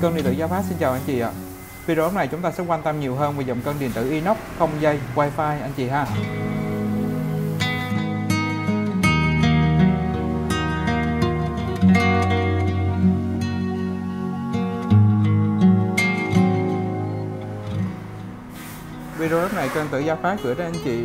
Cân điện tử Gia Phát xin chào anh chị ạ. Video hôm nay chúng ta sẽ quan tâm nhiều hơn về dòng cân điện tử inox không dây wifi anh chị ha. Video lúc này cân tử Gia Phát gửi đến anh chị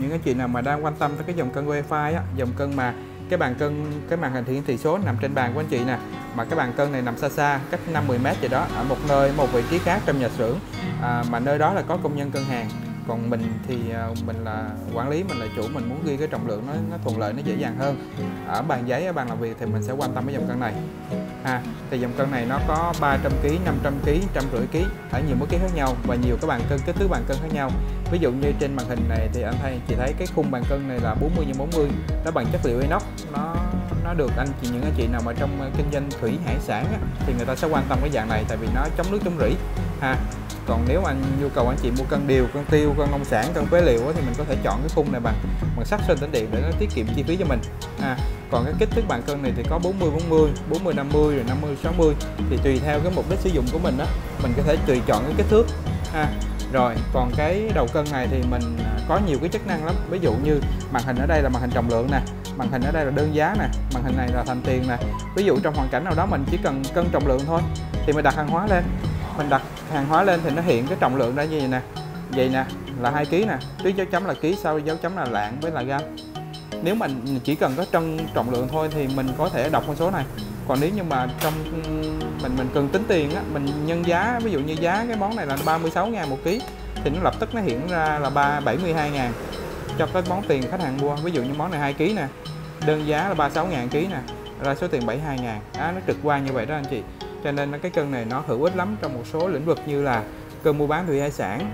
những anh chị nào mà đang quan tâm tới cái dòng cân wifi á, dòng cân mà cái bàn cân cái màn hình hiển thị số nằm trên bàn của anh chị nè. Mà cái bàn cân này nằm xa xa cách 50 mét gì đó ở một nơi một vị trí khác trong nhà xưởng. À, mà nơi đó là có công nhân cân hàng còn mình thì à, mình là quản lý mình là chủ mình muốn ghi cái trọng lượng nó, nó thuận lợi nó dễ dàng hơn. Ở bàn giấy ở bàn làm việc thì mình sẽ quan tâm cái dòng cân này. Ha thì dòng cân này nó có 300 kg 500 kg 150 kg ở nhiều mức ký khác nhau và nhiều các bàn cân kích thước bàn cân khác nhau. Ví dụ như trên màn hình này thì anh thấy chị thấy cái khung bàn cân này là 40 x 40 nó bằng chất liệu inox nó nó được anh chị những anh chị nào mà trong ờ, kinh doanh thủy hải sản á, thì người ta sẽ quan tâm cái dạng này tại vì nó chống nước chống rỉ. Ha còn nếu anh nhu cầu anh chị mua cân điều cân tiêu cân nông sản cân phế liệu á thì mình có thể chọn cái khung này bằng bằng sắt sơn tĩnh điện để nó tiết kiệm chi phí cho mình. À, còn cái kích thước bàn cân này thì có 40 40 40 50 rồi 50 60 thì tùy theo cái mục đích sử dụng của mình đó mình có thể tùy chọn cái kích thước. Ha rồi còn cái đầu cân này thì mình à, có nhiều cái chức năng lắm. Ví dụ như màn hình ở đây là màn hình trọng lượng nè màn hình ở đây là đơn giá nè, màn hình này là thành tiền nè. Ví dụ trong hoàn cảnh nào đó mình chỉ cần cân trọng lượng thôi, thì mình đặt hàng hóa lên. Mình đặt hàng hóa lên thì nó hiện cái trọng lượng ra như vậy nè. Vậy nè, là hai kg nè. Trước dấu chấm là ký sau dấu chấm là lạng với là gam. Nếu mình chỉ cần có cân trọng lượng thôi thì mình có thể đọc con số này. Còn nếu như mà trong, mình mình cần tính tiền á, mình nhân giá, ví dụ như giá cái món này là 36 ngàn một ký, thì nó lập tức nó hiện ra là ba 72 ngàn cho cái món tiền khách hàng mua. Ví dụ như món này 2 kg nè đơn giá là 36 ngàn kg nè ra số tiền 72 ngàn. Đó, nó trực quan như vậy đó anh chị. Cho nên cái cân này nó hữu ích lắm trong một số lĩnh vực như là cân mua bán thủy hải sản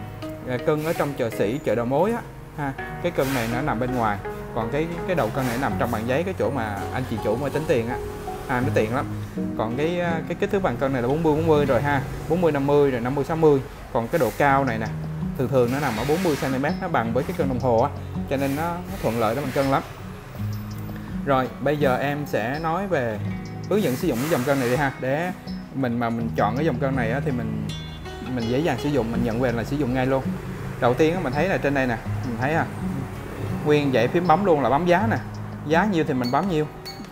à, cân ở trong chợ sĩ chợ đầu mối á ha. Cái cân này nó nằm bên ngoài. Còn cái cái đầu cân này nằm trong bàn giấy cái chỗ mà anh chị chủ mới tính tiền á. À, nó tiện lắm. Còn cái à, cái kích thước bàn cân này là 40 40 rồi ha. 40 50 rồi 50 60 còn cái độ cao này nè thường thường nó nằm ở 40 cm nó bằng với cái cân đồng hồ á cho nên nó, nó thuận lợi để mình cân lắm. Rồi bây giờ em sẽ nói về hướng dẫn sử dụng cái dòng cân này đi ha. Để mình mà mình chọn cái dòng cân này á, thì mình mình dễ dàng sử dụng mình nhận về là sử dụng ngay luôn. Đầu tiên á, mình thấy là trên đây nè mình thấy à nguyên dãy phím bấm luôn là bấm giá nè. Giá nhiêu thì mình bấm nhiêu.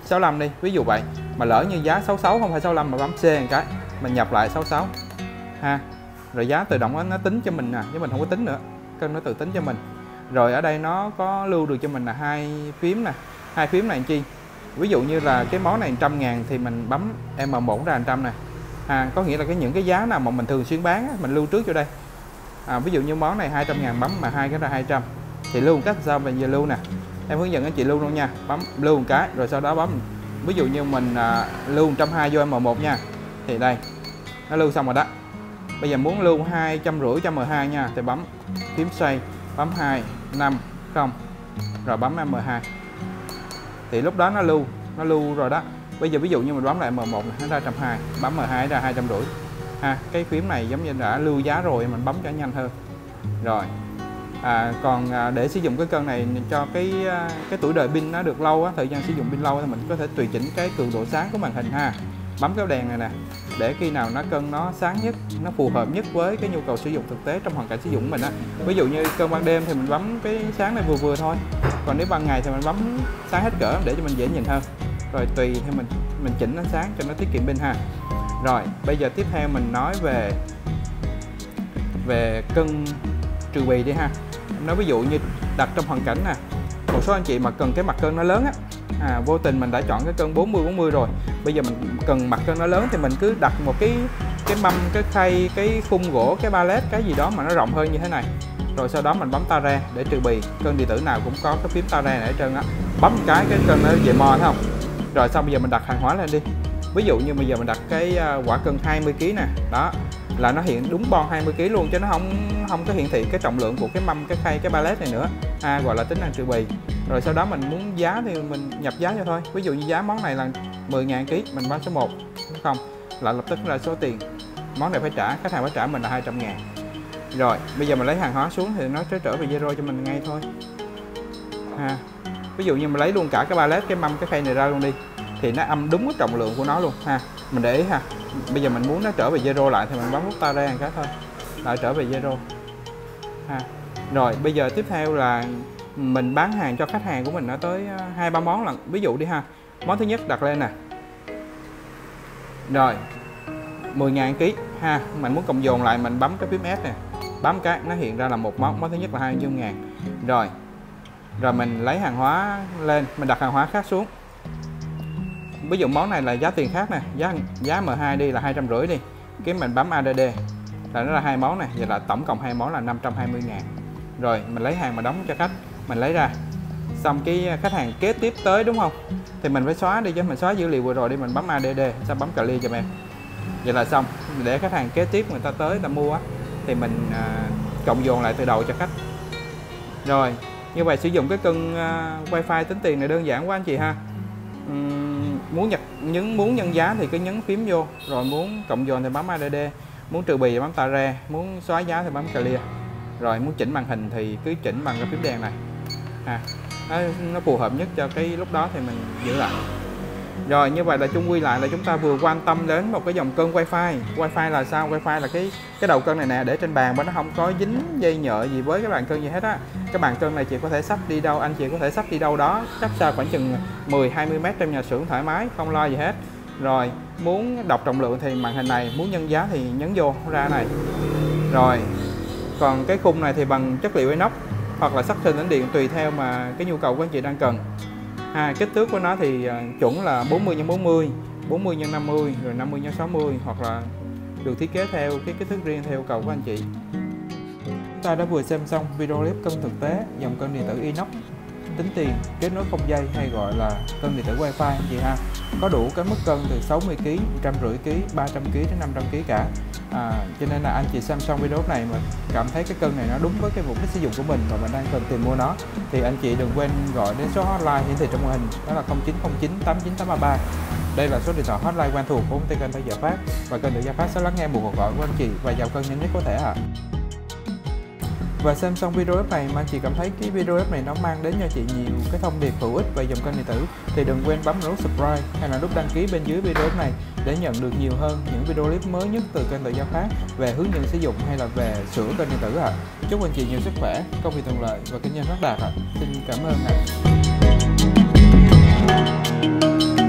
65 đi ví dụ vậy. Mà lỡ như giá 66 không phải 65 mà bấm C một cái mình nhập lại 66 ha rồi giá tự động nó tính cho mình nè chứ mình không có tính nữa. Cân nó tự tính cho mình rồi ở đây nó có lưu được cho mình là hai phím nè. Hai phím này chi? Ví dụ như là cái món này 100 ngàn thì mình bấm M1 ra 100 nè. À, có nghĩa là cái những cái giá nào mà mình thường xuyên bán mình lưu trước cho đây. À, ví dụ như món này 200 ngàn bấm mà hai cái ra 200 thì lưu một cách sao mình giờ lưu nè. Em hướng dẫn anh chị lưu luôn nha. Bấm lưu một cái rồi sau đó bấm. Ví dụ như mình à, lưu 120 vô M1 nha. Thì đây nó lưu xong rồi đó. Bây giờ muốn lưu hai trăm rưỡi trăm M2 nha. Thì bấm phím xoay bấm 2 5 0 rồi bấm M2 thì lúc đó nó lưu nó lưu rồi đó. Bây giờ ví dụ như mình bấm lại M1 nó ra 120 bấm M2 ra hai trăm rưỡi. Ha cái phím này giống như đã lưu giá rồi mình bấm cho nhanh hơn. Rồi à, còn à, để sử dụng cái cân này cho cái à, cái tuổi đời pin nó được lâu á, thời gian sử dụng pin lâu thì mình có thể tùy chỉnh cái cường độ sáng của màn hình ha. Bấm cái đèn này nè để khi nào nó cân nó sáng nhất nó phù hợp nhất với cái nhu cầu sử dụng thực tế trong hoàn cảnh sử dụng của mình á. Ví dụ như cân ban đêm thì mình bấm cái sáng này vừa vừa thôi còn nếu ban ngày thì mình bấm sáng hết cỡ để cho mình dễ nhìn hơn. Rồi tùy theo mình mình chỉnh nó sáng cho nó tiết kiệm pin ha. Rồi bây giờ tiếp theo mình nói về về cân trừ bì đi ha. Nói ví dụ như đặt trong hoàn cảnh nè một số anh chị mà cần cái mặt cân nó lớn á à, vô tình mình đã chọn cái cân 40 40 rồi bây giờ mình cần mặt cân nó lớn thì mình cứ đặt một cái cái mâm, cái khay, cái khung gỗ, cái ba lét cái gì đó mà nó rộng hơn như thế này. Rồi sau đó mình bấm ta ra để trừ bì. Cân điện tử nào cũng có cái phím ta ra này trơn trên á. Bấm một cái cái cân nó về mò thấy không? Rồi xong bây giờ mình đặt hàng hóa lên đi. Ví dụ như bây giờ mình đặt cái à, quả cân 20 kg nè. Đó, là nó hiện đúng bon 20 kg luôn chứ nó không không có hiển thị cái trọng lượng của cái mâm cái khay cái pallet này nữa. À, gọi là tính năng trừ bì. Rồi sau đó mình muốn giá thì mình nhập giá cho thôi. Ví dụ như giá món này là 10.000 kg mình bấm số 1 không? Là lập tức ra số tiền. Món này phải trả khách hàng phải trả mình là 200 ngàn. Rồi bây giờ mình lấy hàng hóa xuống thì nó sẽ trở về zero cho mình ngay thôi. Ha. Ví dụ như mình lấy luôn cả cái pallet cái mâm cái khay này ra luôn đi thì nó âm đúng cái trọng lượng của nó luôn. Ha mình để ý ha. Bây giờ mình muốn nó trở về zero lại thì mình bấm nút ta ra cái thôi lại trở về zero. Ha. Rồi, bây giờ tiếp theo là mình bán hàng cho khách hàng của mình nó tới ờ, hai, ba món lần ví dụ đi ha. Món thứ nhất đặt lên nè. Rồi 10.000 ký. Ha, mình muốn cộng dồn lại, mình bấm cái phím S nè. Bấm cái, nó hiện ra là một món. Món thứ nhất là 20 ngàn. Rồi rồi mình lấy hàng hóa lên, mình đặt hàng hóa khác xuống. Ví dụ món này là giá tiền khác nè. Giá giá M2 đi là hai trăm rưỡi đi. Cái mình bấm ADD là nó là hai món này vậy là tổng cộng hai món là 520 ngàn. Rồi mình lấy hàng mà đóng cho khách mình lấy ra. Xong cái khách hàng kế tiếp tới đúng không? Thì mình phải xóa đi chứ mình xóa dữ liệu vừa rồi đi mình bấm ADD sao bấm clear cho em. Vậy là xong để khách hàng kế tiếp người ta tới người ta mua á thì mình à, cộng dồn lại từ đầu cho khách. Rồi như vậy sử dụng cái cân uh, wifi tính tiền này đơn giản quá anh chị ha. Uhm, muốn nhập nhấn muốn nhân giá thì cứ nhấn phím vô rồi muốn cộng dồn thì bấm ADD muốn trừ bì thì bấm tà ra, muốn xóa giá thì bấm clear rồi muốn chỉnh màn hình thì cứ chỉnh bằng cái phím đèn này. À, nó, nó phù hợp nhất cho cái lúc đó thì mình giữ lại. Rồi như vậy là chung quy lại là chúng ta vừa quan tâm đến một cái dòng cân wifi. Wifi là sao? Wifi là cái cái đầu cân này nè để trên bàn mà nó không có dính dây nhợ gì với cái bàn cân gì hết á. Cái bàn cân này chị có thể sắp đi đâu anh chị có thể sắp đi đâu đó cách xa khoảng chừng 10 20 mét trong nhà xưởng thoải mái không lo gì hết rồi, muốn đọc trọng lượng thì màn hình này, muốn nhân giá thì nhấn vô ra này. Rồi, còn cái khung này thì bằng chất liệu inox hoặc là sắt sơn đánh điện tùy theo mà cái nhu cầu của anh chị đang cần. Ha kích thước của nó thì à, chuẩn là 40 x 40 40 x 50 rồi 50 x 60 hoặc là được thiết kế theo cái kích thước riêng theo yêu cầu của anh chị. Chúng ta đã vừa xem xong video clip cân thực tế dòng cân điện tử inox tính tiền kết nối không dây hay gọi là cân điện tử wifi anh chị ha? Có đủ cái mức cân từ 60 kg, 150 kg, 300 kg đến 500 kg cả. À, cho nên là anh chị xem xong video này mà cảm thấy cái cân này nó đúng với cái mục đích sử dụng của mình và mình đang cần tìm mua nó thì anh chị đừng quên gọi đến số hotline hiển thị trong màn hình đó là 0909 89833 đây là số điện thoại hotline quen thuộc của công ty kênh Gia Phát và kênh được Gia Phát sẽ lắng nghe một cuộc gọi của anh chị và giao cân nhanh nhất có thể ạ. À và xem xong video clip này mà anh chị cảm thấy cái video clip này nó mang đến cho chị nhiều cái thông điệp hữu ích về dòng kênh điện tử thì đừng quên bấm nút subscribe hay là nút đăng ký bên dưới video clip này để nhận được nhiều hơn những video clip mới nhất từ kênh tự do phát về hướng dẫn sử dụng hay là về sửa kênh điện tử ạ. À. Chúc anh chị nhiều sức khỏe, công việc thuận lợi và kinh doanh phát đạt ạ. À. Xin cảm ơn ạ. À.